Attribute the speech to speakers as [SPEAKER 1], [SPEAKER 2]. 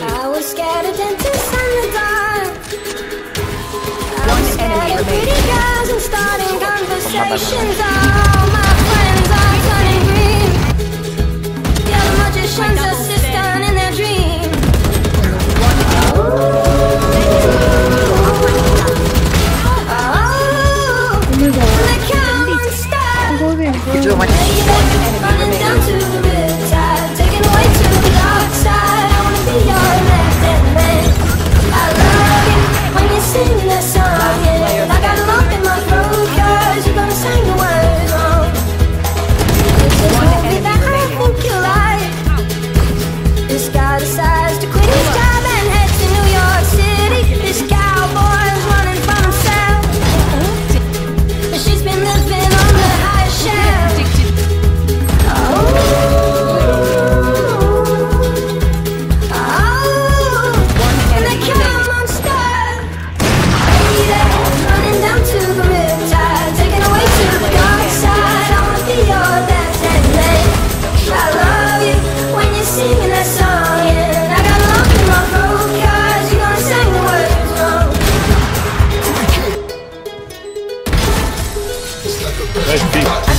[SPEAKER 1] I was scared of dentists in the dark. I One was enemy scared of pretty girls and starting conversations. All my friends are turning green. The magicians in their dream. Nice beat.